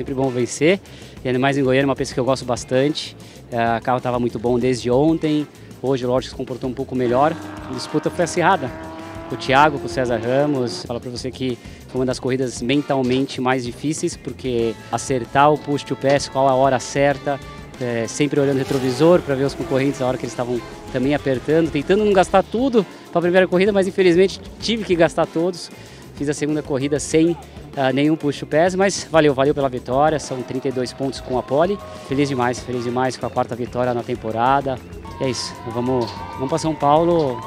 sempre bom vencer. E ainda mais em Goiânia, uma pista que eu gosto bastante. É, o carro estava muito bom desde ontem. Hoje, lógico, se comportou um pouco melhor. A disputa foi acirrada. O Thiago, com o César Ramos. Fala para você que foi uma das corridas mentalmente mais difíceis, porque acertar o push to pass, qual a hora certa, é, sempre olhando o retrovisor para ver os concorrentes a hora que eles estavam também apertando, tentando não gastar tudo para a primeira corrida, mas infelizmente tive que gastar todos. Fiz a segunda corrida sem uh, nenhum push pés, mas valeu, valeu pela vitória. São 32 pontos com a pole. Feliz demais, feliz demais com a quarta vitória na temporada. E é isso, vamos, vamos para São Paulo.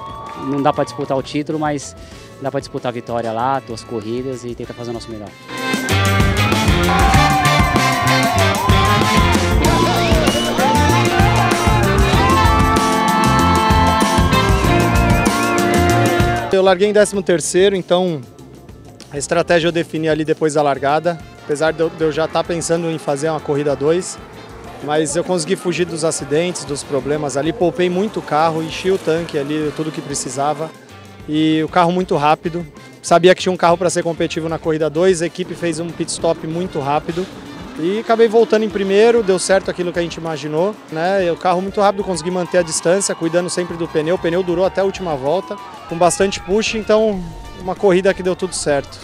Não dá para disputar o título, mas dá para disputar a vitória lá, duas corridas e tentar fazer o nosso melhor. Eu larguei em 13 terceiro, então a estratégia eu defini ali depois da largada, apesar de eu já estar tá pensando em fazer uma corrida 2, mas eu consegui fugir dos acidentes, dos problemas ali, poupei muito o carro, enchi o tanque ali, tudo que precisava e o carro muito rápido. Sabia que tinha um carro para ser competitivo na corrida 2, a equipe fez um pit stop muito rápido e acabei voltando em primeiro, deu certo aquilo que a gente imaginou, né? O carro muito rápido, consegui manter a distância, cuidando sempre do pneu. O pneu durou até a última volta, com bastante push, então uma corrida que deu tudo certo.